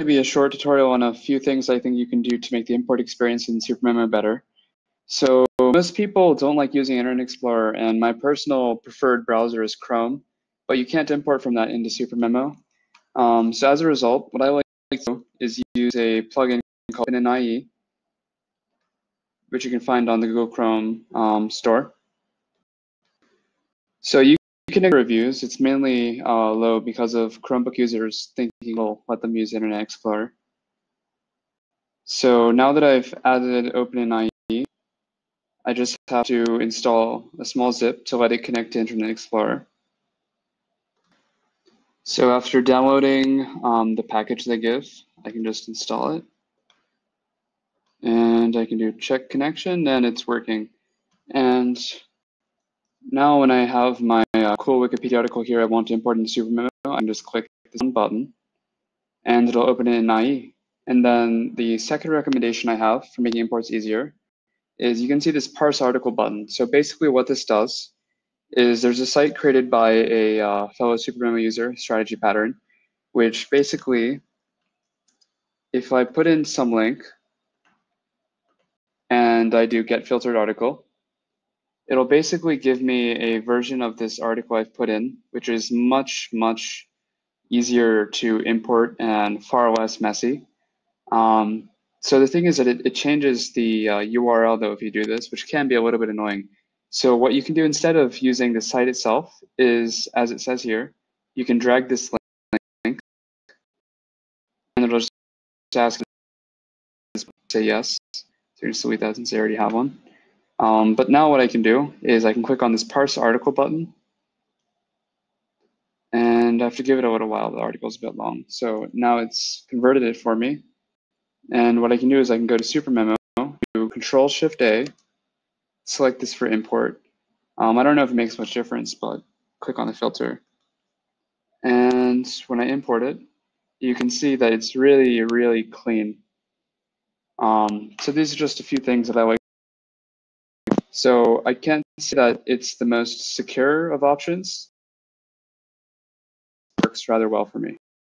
to be a short tutorial on a few things I think you can do to make the import experience in SuperMemo better. So most people don't like using Internet Explorer, and my personal preferred browser is Chrome, but you can't import from that into SuperMemo. Um, so as a result, what I like to do is use a plugin called IE, which you can find on the Google Chrome um, store. So you get reviews. It's mainly uh, low because of Chromebook users thinking we'll let them use Internet Explorer. So now that I've added Open in IE, I just have to install a small zip to let it connect to Internet Explorer. So after downloading um, the package they give, I can just install it. And I can do check connection and it's working. And now when I have my uh, cool Wikipedia article here I want to import into SuperMemo, I can just click this button and it'll open it in IE. And then the second recommendation I have for making imports easier is you can see this parse article button. So basically what this does is there's a site created by a uh, fellow SuperMemo user, Strategy Pattern, which basically, if I put in some link and I do get filtered article, it'll basically give me a version of this article I've put in, which is much, much easier to import and far less messy. Um, so the thing is that it, it changes the uh, URL though if you do this, which can be a little bit annoying. So what you can do instead of using the site itself is, as it says here, you can drag this link and it'll just ask say yes. So you delete that since I already have one. Um, but now what I can do is I can click on this parse article button and I have to give it a little while. The article is a bit long. So now it's converted it for me. And what I can do is I can go to SuperMemo, do Control Shift A, select this for import. Um, I don't know if it makes much difference, but click on the filter. And when I import it, you can see that it's really, really clean. Um, so these are just a few things that I like. So I can't say that it's the most secure of options. Works rather well for me.